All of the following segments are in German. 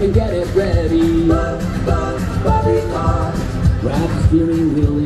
up and get it ready. Bobby car, Grab the steering wheel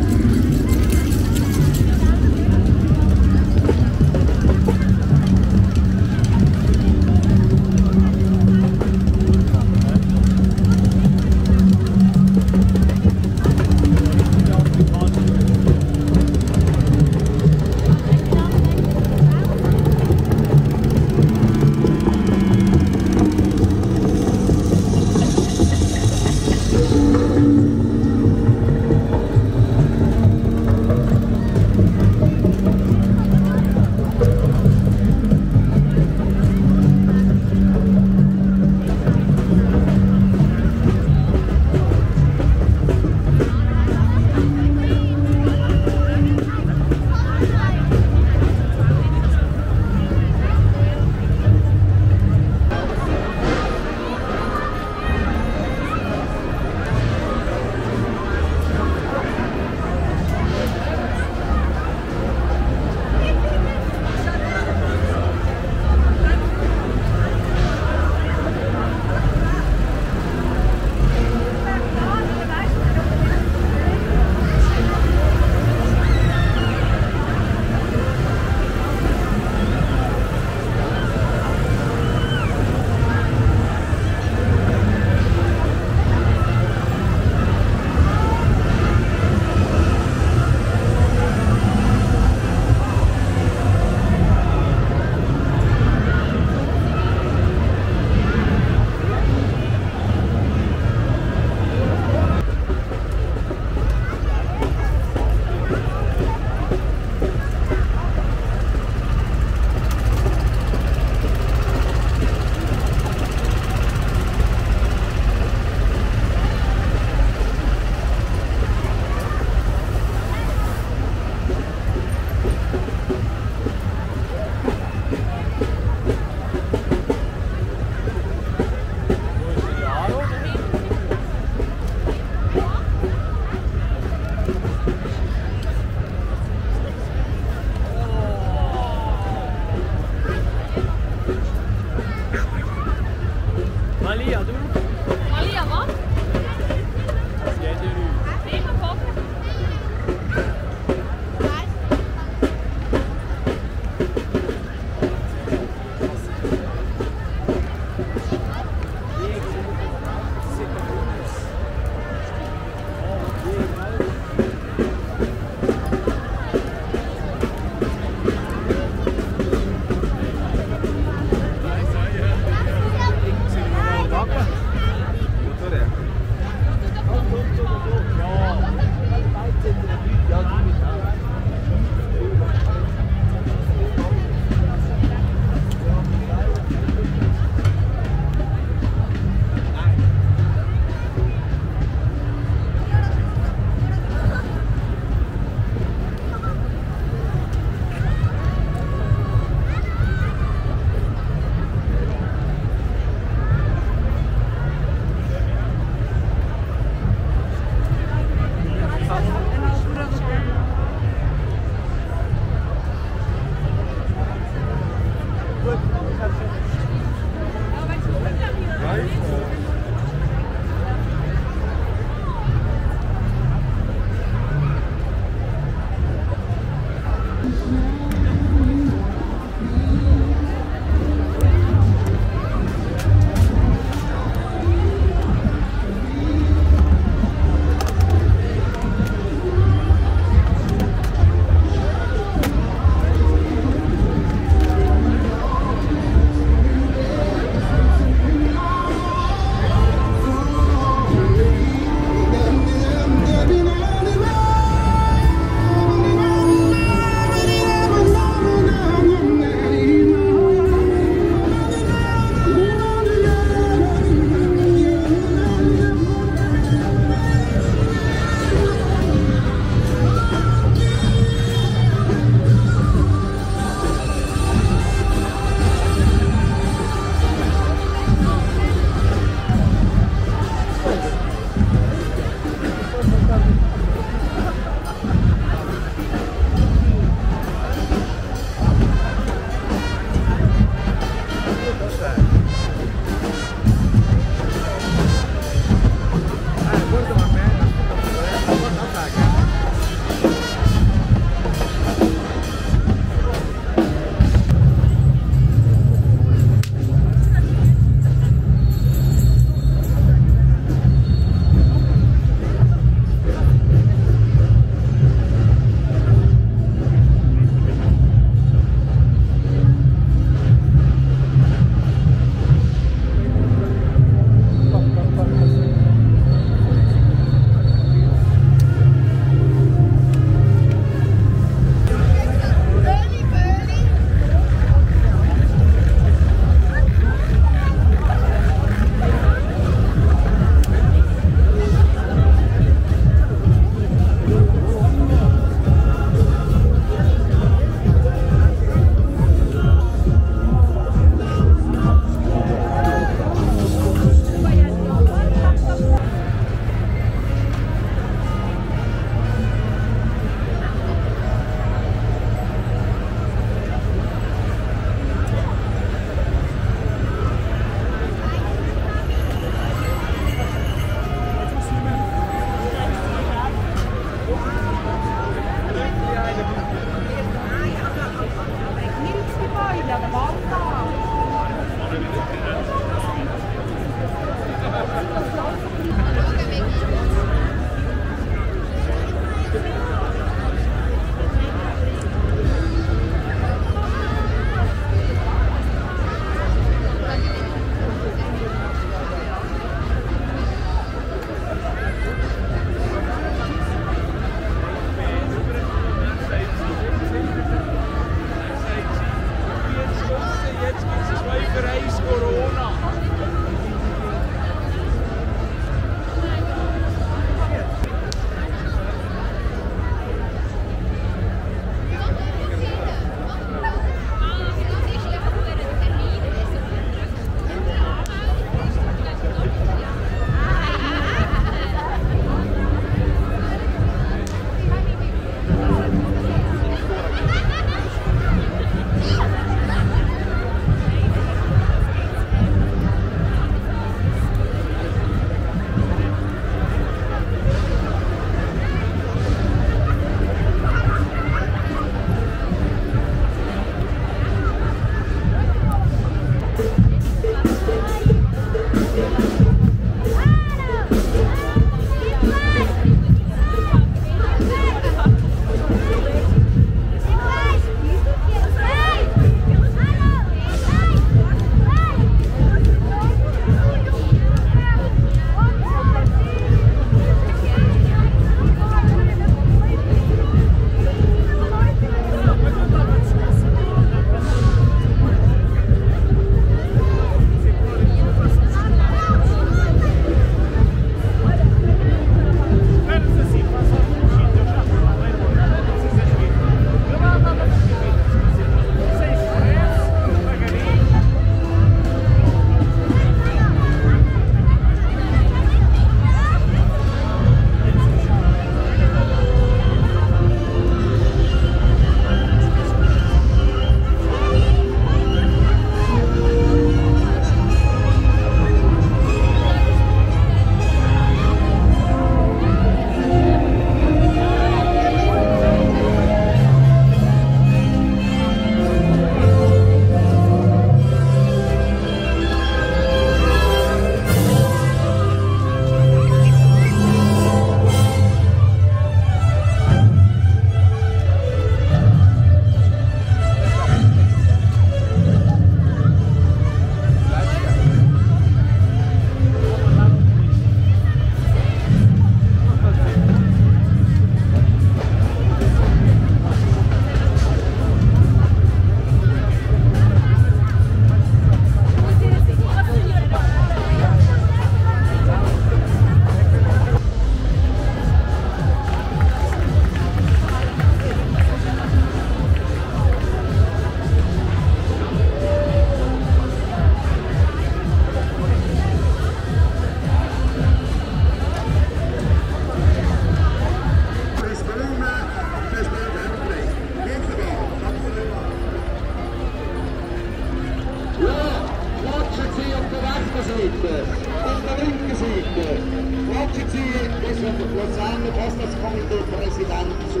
Professor Lozano Kostas-Komitee Präsident zu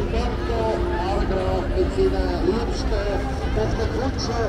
Umberto Argra mit seiner Liebsten Dr. Kutsche.